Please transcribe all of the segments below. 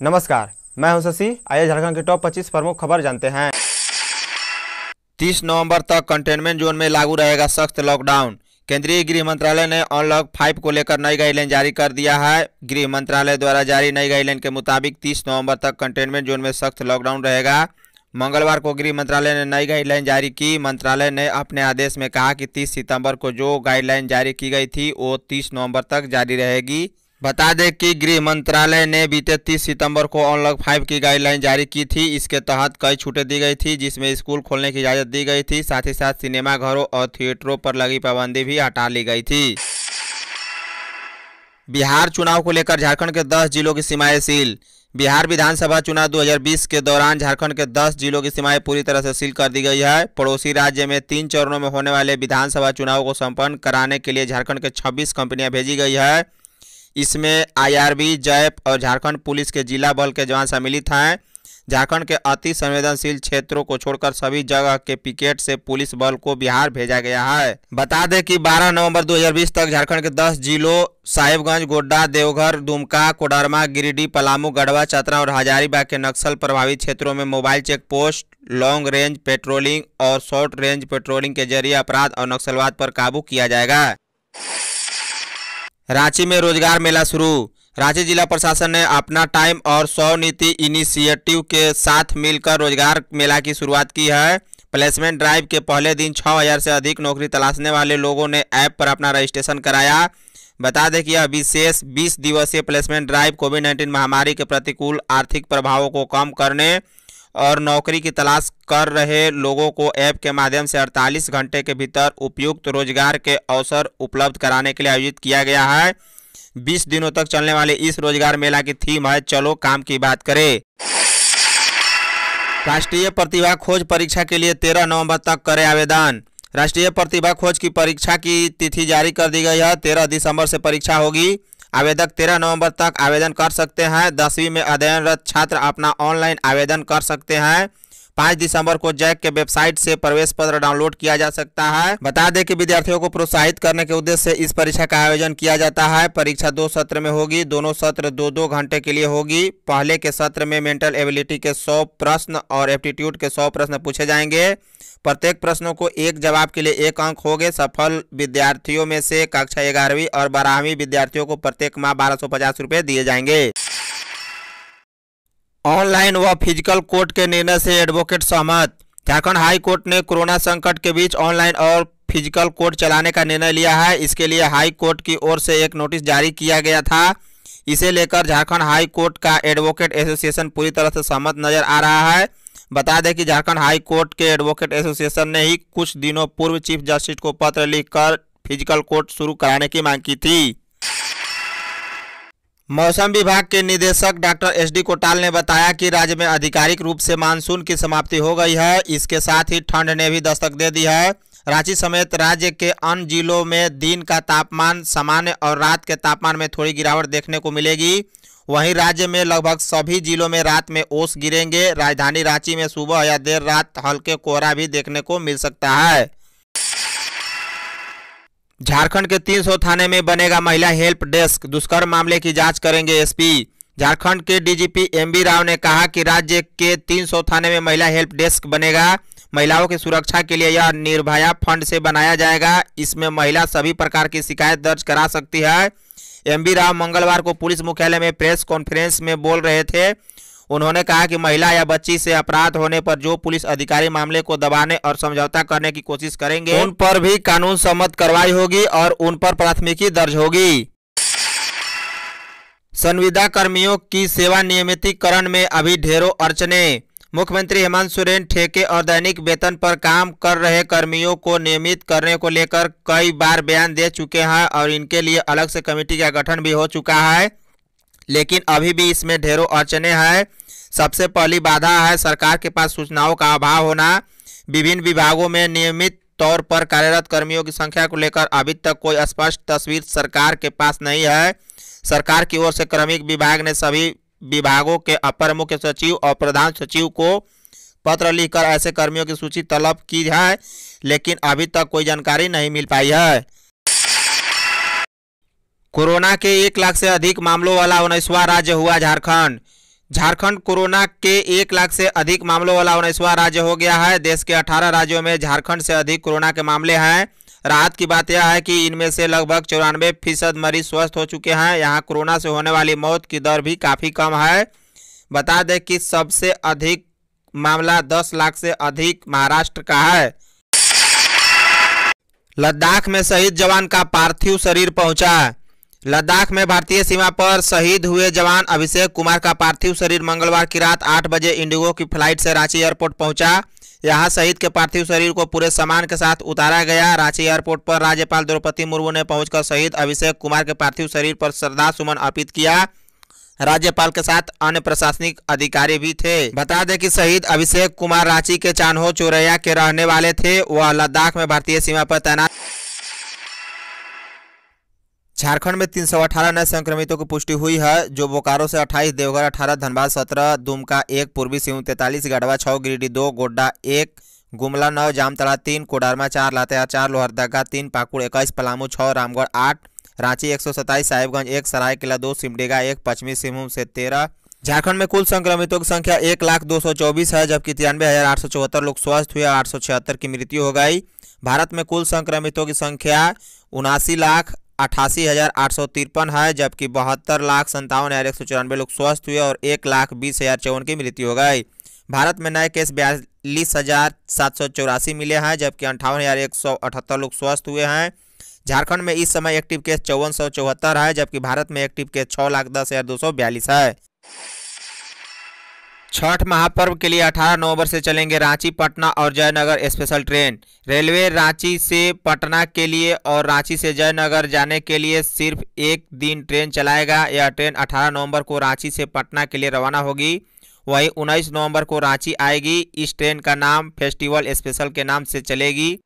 नमस्कार, मैं हूँ शशि। आइए झारखंड के टॉप 25 प्रमुख खबर जानते हैं। 30 नवंबर तक कंटेनमेंट जोन में लागू रहेगा सख्त लॉकडाउन केंद्रीय गृह मंत्रालय ने अनलॉक फाइव को लेकर नई गाइडलाइन जारी कर दिया है। गृह मंत्रालय द्वारा जारी नई गाइडलाइन के मुताबिक 30 नवंबर तक कंटेनमेंट जोन में सख्त लॉकडाउन रहेगा। मंगलवार को गृह मंत्रालय ने नई गाइडलाइन जारी की। मंत्रालय ने अपने आदेश में कहा कि 30 सितंबर को जो गाइडलाइन जारी की गई थी, वो 30 नवंबर तक जारी रहेगी। बता दें कि गृह मंत्रालय ने बीते 30 सितंबर को अनलॉक फाइव की गाइडलाइन जारी की थी। इसके तहत कई छूटें दी गई थी, जिसमें स्कूल खोलने की इजाज़त दी गई थी। साथ ही साथ सिनेमा घरों और थिएटरों पर लगी पाबंदी भी हटा ली गई थी। बिहार चुनाव को लेकर झारखंड के 10 जिलों की सीमाएँ सील। बिहार विधानसभा चुनाव 2020 के दौरान झारखंड के 10 जिलों की सीमाएँ पूरी तरह से सील कर दी गई है। पड़ोसी राज्य में तीन चरणों में होने वाले विधानसभा चुनाव को संपन्न कराने के लिए झारखंड के 26 कंपनियाँ भेजी गई है। इसमें आईआरबी, जैप और झारखंड पुलिस के जिला बल के जवान सम्मिलित हैं झारखंड के अति संवेदनशील क्षेत्रों को छोड़कर सभी जगह के पिकेट से पुलिस बल को बिहार भेजा गया है। बता दें कि 12 नवंबर 2020 तक झारखंड के 10 जिलों, साहिबगंज, गोड्डा, देवघर, दुमका, कोडरमा, गिरिडीह, पलामू, गढ़वा, चतरा और हजारीबाग के नक्सल प्रभावित क्षेत्रों में mobile check post long range patrolling और शॉर्ट रेंज पेट्रोलिंग के ज़रिए अपराध और नक्सलवाद पर काबू किया जाएगा। रांची में रोज़गार मेला शुरू। रांची जिला प्रशासन ने अपना टाइम और सौ नीति इनिशिएटिव के साथ मिलकर रोज़गार मेला की शुरुआत की है। प्लेसमेंट ड्राइव के पहले दिन 6000 से अधिक नौकरी तलाशने वाले लोगों ने ऐप पर अपना रजिस्ट्रेशन कराया। बता दें कि यह विशेष 20 दिवसीय प्लेसमेंट ड्राइव कोविड 19 महामारी के प्रतिकूल आर्थिक प्रभावों को कम करने और नौकरी की तलाश कर रहे लोगों को ऐप के माध्यम से 48 घंटे के भीतर उपयुक्त रोज़गार के अवसर उपलब्ध कराने के लिए आयोजित किया गया है। 20 दिनों तक चलने वाले इस रोज़गार मेला की थीम है, चलो काम की बात करें। राष्ट्रीय प्रतिभा खोज परीक्षा के लिए 13 नवंबर तक करें आवेदन। राष्ट्रीय प्रतिभा खोज की परीक्षा की तिथि जारी कर दी गई है। 13 दिसंबर से परीक्षा होगी। आवेदक 13 नवंबर तक आवेदन कर सकते हैं। दसवीं में अध्ययनरत छात्र अपना ऑनलाइन आवेदन कर सकते हैं। पाँच दिसंबर को जैक के वेबसाइट से प्रवेश पत्र डाउनलोड किया जा सकता है। बता दें कि विद्यार्थियों को प्रोत्साहित करने के उद्देश्य से इस परीक्षा का आयोजन किया जाता है। परीक्षा दो सत्र में होगी, दोनों सत्र दो दो घंटे के लिए होगी। पहले के सत्र में मेंटल एबिलिटी के सौ प्रश्न और एप्टीट्यूड के सौ प्रश्न पूछे जाएँगे। प्रत्येक प्रश्नों को एक जवाब के लिए एक अंक होंगे। सफल विद्यार्थियों में से कक्षा ग्यारहवीं और बारहवीं विद्यार्थियों को प्रत्येक माह बारह सौ पचास दिए जाएँगे। ऑनलाइन व फ़िज़िकल कोर्ट के निर्णय से एडवोकेट सहमत। झारखंड हाई कोर्ट ने कोरोना संकट के बीच ऑनलाइन और फ़िज़िकल कोर्ट चलाने का निर्णय लिया है। इसके लिए हाई कोर्ट की ओर से एक नोटिस जारी किया गया था। इसे लेकर झारखंड हाई कोर्ट का एडवोकेट एसोसिएशन पूरी तरह से सहमत नज़र आ रहा है। बता दें कि झारखंड हाई कोर्ट के एडवोकेट एसोसिएशन ने ही कुछ दिनों पूर्व चीफ जस्टिस को पत्र लिखकर फ़िज़िकल कोर्ट शुरू कराने की मांग की थी। मौसम विभाग के निदेशक डॉक्टर एस डी कोटाल ने बताया कि राज्य में आधिकारिक रूप से मानसून की समाप्ति हो गई है। इसके साथ ही ठंड ने भी दस्तक दे दी है। रांची समेत राज्य के अन्य जिलों में दिन का तापमान सामान्य और रात के तापमान में थोड़ी गिरावट देखने को मिलेगी। वहीं राज्य में लगभग सभी जिलों में रात में ओस गिरेंगे। राजधानी रांची में सुबह या देर रात हल्के कोहरा भी देखने को मिल सकता है। झारखंड के 300 थाने में बनेगा महिला हेल्प डेस्क। दुष्कर्म मामले की जाँच करेंगे एसपी। झारखंड के डीजीपी एमबी राव ने कहा कि राज्य के 300 थाने में महिला हेल्प डेस्क बनेगा। महिलाओं की सुरक्षा के लिए यह निर्भया फंड से बनाया जाएगा। इसमें महिला सभी प्रकार की शिकायत दर्ज करा सकती है। एमबी राव मंगलवार को पुलिस मुख्यालय में प्रेस कॉन्फ्रेंस में बोल रहे थे। उन्होंने कहा कि महिला या बच्ची से अपराध होने पर जो पुलिस अधिकारी मामले को दबाने और समझौता करने की कोशिश करेंगे, उन पर भी कानून सम्मत कार्रवाई होगी और उन पर प्राथमिकी दर्ज होगी। संविदा कर्मियों की सेवा नियमितीकरण में अभी ढेरों अड़चने। मुख्यमंत्री हेमंत सोरेन ठेके और दैनिक वेतन पर काम कर रहे कर्मियों को नियमित करने को लेकर कई बार बयान दे चुके हैं और इनके लिए अलग से कमेटी का गठन भी हो चुका है। लेकिन अभी भी इसमें ढेरों अड़चने हैं। सबसे पहली बाधा है सरकार के पास सूचनाओं का अभाव होना। विभिन्न विभागों में नियमित तौर पर कार्यरत कर्मियों की संख्या को लेकर अभी तक कोई स्पष्ट तस्वीर सरकार के पास नहीं है। सरकार की ओर से क्रमिक विभाग ने सभी विभागों के अपर मुख्य सचिव और प्रधान सचिव को पत्र लिखकर ऐसे कर्मियों की सूची तलब की है, लेकिन अभी तक कोई जानकारी नहीं मिल पाई है। कोरोना के एक लाख से अधिक मामलों वाला उन्नीसवा राज्य हुआ झारखंड। झारखंड कोरोना के एक लाख से अधिक मामलों वाला उन्नीसवा राज्य हो गया है। देश के 18 राज्यों में झारखंड से अधिक कोरोना के मामले हैं। राहत की बात यह है कि इनमें से लगभग चौरानवे फ़ीसद मरीज़ स्वस्थ हो चुके हैं। यहाँ कोरोना से होने वाली मौत की दर भी काफ़ी कम है। बता दें कि सबसे अधिक मामला 10 लाख से अधिक महाराष्ट्र का है। लद्दाख में शहीद जवान का पार्थिव शरीर पहुँचा। लद्दाख में भारतीय सीमा पर शहीद हुए जवान अभिषेक कुमार का पार्थिव शरीर मंगलवार की रात आठ बजे इंडिगो की फ़्लाइट से रांची एयरपोर्ट पहुँचा। यहाँ शहीद के पार्थिव शरीर को पूरे सामान के साथ उतारा गया। रांची एयरपोर्ट पर राज्यपाल द्रौपदी मुर्मू ने पहुंचकर शहीद अभिषेक कुमार के पार्थिव शरीर पर श्रद्धा सुमन अर्पित किया। राज्यपाल के साथ अन्य प्रशासनिक अधिकारी भी थे। बता दें कि शहीद अभिषेक कुमार रांची के चान्हो चोरैया के रहने वाले थे। वह लद्दाख में भारतीय सीमा पर तैनात झारखंड में 318 नए संक्रमितों की पुष्टि हुई है जो बोकारो से 28, देवघर 18, धनबाद 17, दुमका एक पूर्वी सिंह तैंतालीस गढ़वा छः गिरिडीह दो गोड्डा एक गुमला नौ जामतला तीन कोडरमा चार लातेहार चार लोहरदगा तीन पाकुड़ इक्कीस पलामू छः रामगढ़ आठ रांची एक सौ सत्ताईस साहिबगंज एक सरायकेला दो सिमडेगा एक पश्चिमी सिंहभूम से तेरह। झारखंड में कुल संक्रमितों की संख्या एक लाख दो सौ चौबीस है जबकि तिरानवे हज़ार आठ सौ चौहत्तर लोग स्वस्थ हुए आठ सौ छिहत्तर की मृत्यु हो गई। भारत में कुल संक्रमितों की संख्या उनासी लाख अठासी हज़ार आठ सौ तिरपन है, जबकि बहत्तर लाख संतावन हज़ार एक सौ चौरानवे लोग स्वस्थ हुए और एक लाख बीस हज़ार चौवन की मृत्यु हो गई। भारत में नए केस बयालीस हज़ार सात सौ चौरासी मिले हैं, जबकि अंठावन हज़ार एक सौ अठहत्तर लोग स्वस्थ हुए हैं। झारखंड में इस समय एक्टिव केस चौवन सौ चौहत्तर है, जबकि भारत में एक्टिव केस छः लाख दस हज़ार दो सौ बयालीस है। छठ महापर्व के लिए 18 नवंबर से चलेंगे रांची, पटना और Jaynagar special train railway Ranchi से पटना के लिए और रांची से जयनगर जाने के लिए सिर्फ़ एक दिन ट्रेन चलाएगा। यह ट्रेन 18 नवंबर को रांची से पटना के लिए रवाना होगी। वहीं 19 नवंबर को रांची आएगी। इस ट्रेन का नाम फेस्टिवल स्पेशल के नाम से चलेगी।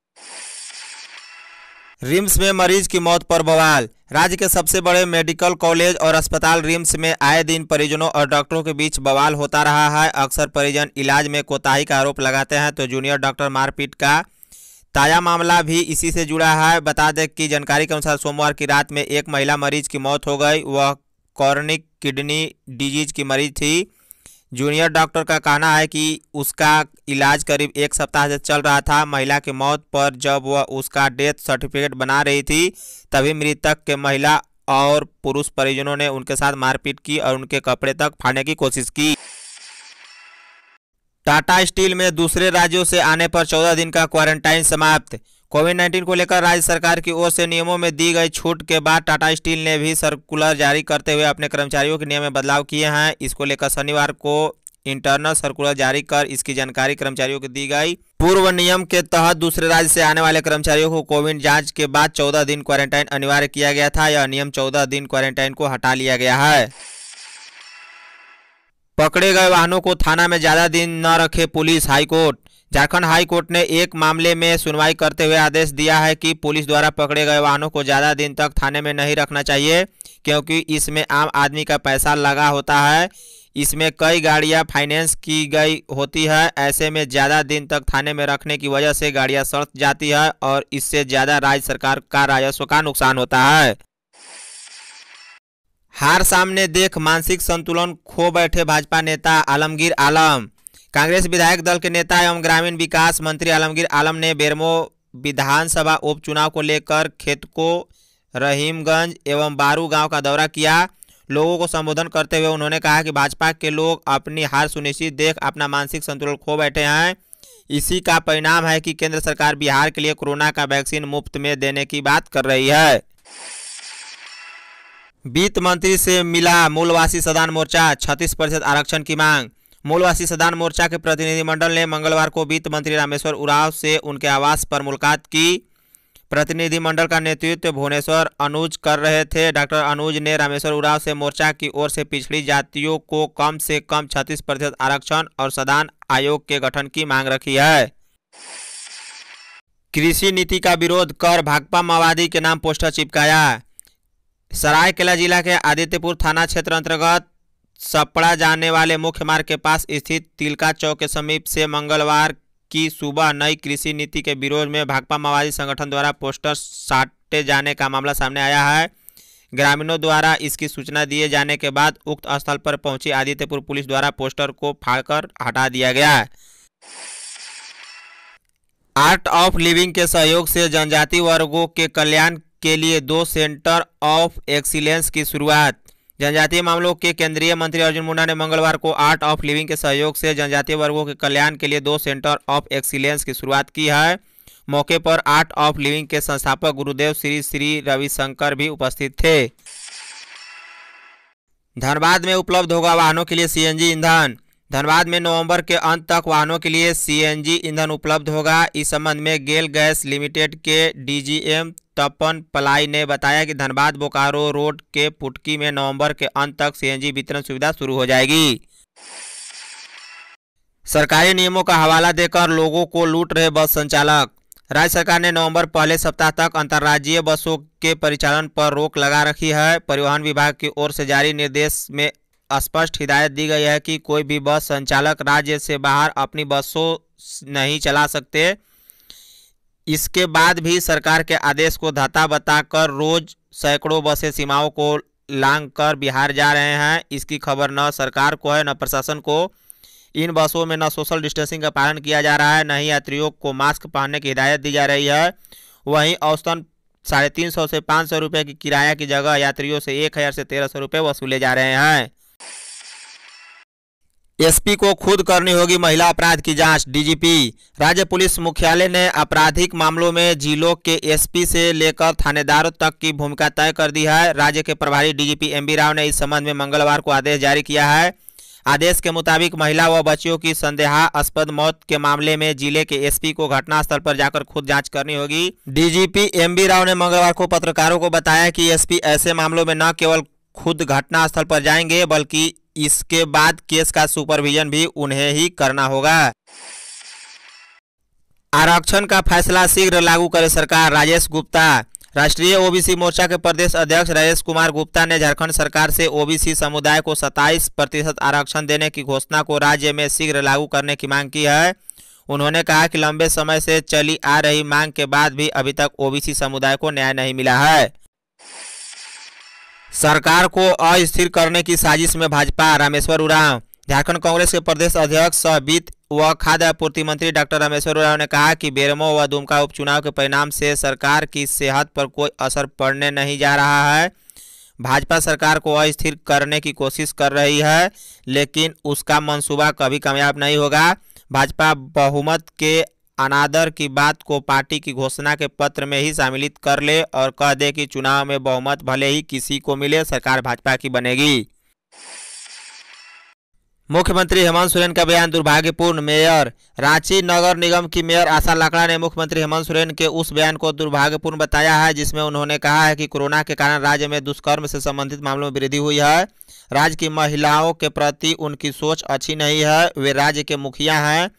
रिम्स में मरीज़ की मौत पर बवाल राज्य के सबसे बड़े मेडिकल कॉलेज और अस्पताल रिम्स में आए दिन परिजनों और डॉक्टरों के बीच बवाल होता रहा है। अक्सर परिजन इलाज में कोताही का आरोप लगाते हैं तो जूनियर डॉक्टर मारपीट का ताज़ा मामला भी इसी से जुड़ा है। बता दें कि जानकारी के अनुसार सोमवार की रात में एक महिला मरीज़ की मौत हो गई। वह कॉर्निक किडनी डिज़ीज़ की मरीज़ थी। जूनियर डॉक्टर का कहना है कि उसका इलाज करीब एक सप्ताह से चल रहा था। महिला की मौत पर जब वह उसका डेथ सर्टिफिकेट बना रही थी, तभी मृतक के महिला और पुरुष परिजनों ने उनके साथ मारपीट की और उनके कपड़े तक फाड़ने की कोशिश की। टाटा स्टील में दूसरे राज्यों से आने पर 14 दिन का क्वारंटाइन समाप्त। कोविड 19 को लेकर राज्य सरकार की ओर से नियमों में दी गई छूट के बाद टाटा स्टील ने भी सर्कुलर जारी करते हुए अपने कर्मचारियों के नियम में बदलाव किए हैं। इसको लेकर शनिवार को इंटरनल सर्कुलर जारी कर इसकी जानकारी कर्मचारियों को दी गई। पूर्व नियम के तहत दूसरे राज्य से आने वाले कर्मचारियों को कोविड जाँच के बाद 14 दिन क्वारंटाइन अनिवार्य किया गया था। यह नियम 14 दिन क्वारंटाइन को हटा लिया गया है। पकड़े गए वाहनों को थाना में ज़्यादा दिन न रखे police high court. Jharkhand high court ने एक मामले में सुनवाई करते हुए आदेश दिया है कि पुलिस द्वारा पकड़े गए वाहनों को ज़्यादा दिन तक थाने में नहीं रखना चाहिए, क्योंकि इसमें आम आदमी का पैसा लगा होता है। इसमें कई गाड़ियाँ फाइनेंस की गई होती है, ऐसे में ज़्यादा दिन तक थाने में रखने की वजह से गाड़ियाँ सड़क जाती है और इससे ज़्यादा राज्य सरकार का राजस्व का नुकसान होता है। हार सामने देख मानसिक संतुलन खो बैठे भाजपा नेता आलमगीर आलम। कांग्रेस विधायक दल के नेता एवं ग्रामीण विकास मंत्री आलमगीर आलम ने बेरमो विधानसभा उपचुनाव को लेकर खेतको, रहीमगंज एवं बारू गाँव का दौरा किया। लोगों को संबोधन करते हुए उन्होंने कहा कि भाजपा के लोग अपनी हार सुनिश्चित देख, अपना मानसिक संतुलन खो बैठे हैं। इसी का परिणाम है कि केंद्र सरकार बिहार के लिए कोरोना का वैक्सीन मुफ़्त में देने की बात कर रही है। वित्त मंत्री से मिला मूलवासी सदान मोर्चा, छत्तीस प्रतिशत आरक्षण की मांग। मूलवासी सदान मोर्चा के प्रतिनिधिमंडल ने मंगलवार को वित्त मंत्री रामेश्वर उराव से उनके आवास पर मुलाकात की। प्रतिनिधिमंडल का नेतृत्व भुवनेश्वर अनुज कर रहे थे। डॉक्टर अनुज ने रामेश्वर उराव से मोर्चा की ओर से पिछड़ी जातियों को कम से कम छत्तीस प्रतिशत आरक्षण और सदान आयोग के गठन की मांग रखी है। कृषि नीति का विरोध कर भाकपा माओवादी के नाम पोस्टर चिपकाया। सरायकेला जिला के आदित्यपुर थाना क्षेत्र अंतर्गत सपड़ा जाने वाले मुख्य मार्ग के पास स्थित तिलका चौक के समीप से मंगलवार की सुबह नई कृषि नीति के विरोध में भाकपा माओवादी संगठन द्वारा पोस्टर साटे जाने का मामला सामने आया है। ग्रामीणों द्वारा इसकी सूचना दिए जाने के बाद उक्त स्थल पर पहुँची आदित्यपुर पुलिस द्वारा पोस्टर को फाड़कर हटा दिया गया है। आर्ट ऑफ़ लिविंग के सहयोग से जनजाति वर्गों के कल्याण के लिए दो सेंटर ऑफ़ एक्सीलेंस की शुरुआत। जनजातीय मामलों के केंद्रीय मंत्री अर्जुन मुंडा ने मंगलवार को आर्ट ऑफ़ लिविंग के सहयोग से जनजातीय वर्गों के कल्याण के लिए दो सेंटर ऑफ़ एक्सीलेंस की शुरुआत की है। मौके पर आर्ट ऑफ़ लिविंग के संस्थापक गुरुदेव श्री श्री रविशंकर भी उपस्थित थे। धनबाद में उपलब्ध होगा वाहनों के लिए सीएनजी ईंधन। धनबाद में नवंबर के अंत तक वाहनों के लिए सीएनजी ईंधन उपलब्ध होगा। इस संबंध में गेल गैस लिमिटेड के डीजीएम तपन पलाई ने बताया कि धनबाद बोकारो रोड के पुटकी में नवंबर के अंत तक सीएनजी वितरण सुविधा शुरू हो जाएगी। सरकारी नियमों का हवाला देकर लोगों को लूट रहे बस संचालक। राज्य सरकार ने नवंबर पहले सप्ताह तक अंतर्राज्यीय बसों के परिचालन पर रोक लगा रखी है। परिवहन विभाग की ओर से जारी निर्देश में स्पष्ट हिदायत दी गई है कि कोई भी बस संचालक राज्य से बाहर अपनी बसों नहीं चला सकते। इसके बाद भी सरकार के आदेश को धता बताकर रोज सैकड़ों बसें सीमाओं को लांग कर बिहार जा रहे हैं। इसकी खबर न सरकार को है, न प्रशासन को। इन बसों में न सोशल डिस्टेंसिंग का पालन किया जा रहा है, न ही यात्रियों को मास्क पहनने की हिदायत दी जा रही है। वहीं औसतन साढ़े तीन सौ से पाँच सौ रुपये की किराया की जगह यात्रियों से एक हज़ार से तेरह सौ रुपये वसूले जा रहे हैं। एसपी को खुद करनी होगी महिला अपराध की जाँच, डीजीपी। राज्य पुलिस मुख्यालय ने आपराधिक मामलों में जिलों के एसपी से लेकर थानेदारों तक की भूमिका तय कर दी है। राज्य के प्रभारी डीजीपी एमबी राव ने इस संबंध में मंगलवार को आदेश जारी किया है। आदेश के मुताबिक महिला व बच्चियों की संदेहास्पद मौत के मामले में ज़िले के एसपी को घटनास्थल पर जाकर खुद जाँच करनी होगी। डीजीपी एमबी राव ने मंगलवार को पत्रकारों को बताया कि एसपी ऐसे मामलों में न केवल खुद घटनास्थल पर जाएँगे, बल्कि इसके बाद केस का सुपरविजन भी उन्हें ही करना होगा। आरक्षण का फैसला शीघ्र लागू करे सरकार, राजेश गुप्ता। राष्ट्रीय ओबीसी मोर्चा के प्रदेश अध्यक्ष राजेश कुमार गुप्ता ने झारखंड सरकार से ओबीसी समुदाय को 27 प्रतिशत आरक्षण देने की घोषणा को राज्य में शीघ्र लागू करने की मांग की है। उन्होंने कहा कि लंबे समय से चली आ रही मांग के बाद भी अभी तक ओबीसी समुदाय को न्याय नहीं मिला है। सरकार को अस्थिर करने की साजिश में भाजपा, रामेश्वर उरांव। झारखंड कांग्रेस के प्रदेश अध्यक्ष सह वित्त व खाद्य आपूर्ति मंत्री डॉक्टर रामेश्वर उरांव ने कहा कि बेरमो व दुमका उपचुनाव के परिणाम से सरकार की सेहत पर कोई असर पड़ने नहीं जा रहा है। भाजपा सरकार को अस्थिर करने की कोशिश कर रही है, लेकिन उसका मंसूबा कभी कामयाब नहीं होगा। भाजपा बहुमत के अनादर की बात को पार्टी की घोषणा के पत्र में ही शामिलित कर ले और कह दे कि चुनाव में बहुमत भले ही किसी को मिले, सरकार भाजपा की बनेगी। मुख्यमंत्री हेमंत सोरेन का बयान, दुर्भाग्यपूर्ण। मेयर, रांची नगर निगम की मेयर आशा लाकड़ा ने मुख्यमंत्री हेमंत सोरेन के उस बयान को दुर्भाग्यपूर्ण बताया है, जिसमें उन्होंने कहा है कि कोरोना के कारण राज्य में दुष्कर्म से संबंधित मामलों में वृद्धि हुई है। राज्य की महिलाओं के प्रति उनकी सोच अच्छी नहीं है, वे राज्य के मुखिया हैं।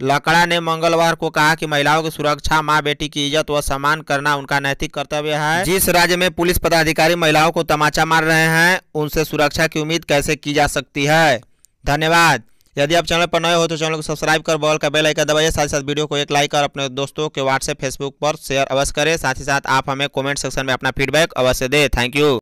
लकड़ा ने मंगलवार को कहा कि महिलाओं की सुरक्षा, माँ बेटी की इज़्ज़त व सम्मान करना उनका नैतिक कर्तव्य है। जिस राज्य में पुलिस पदाधिकारी महिलाओं को तमाचा मार रहे हैं, उनसे सुरक्षा की उम्मीद कैसे की जा सकती है? धन्यवाद। यदि आप चैनल पर नए हो तो चैनल को सब्सक्राइब कर बॉल का बेल आइकन दबाइए, साथ ही साथ वीडियो को एक लाइक और अपने दोस्तों के व्हाट्सएप, फेसबुक पर शेयर अवश्य करें। साथ ही साथ आप हमें कमेंट सेक्शन में अपना फीडबैक अवश्य दें। Thank you.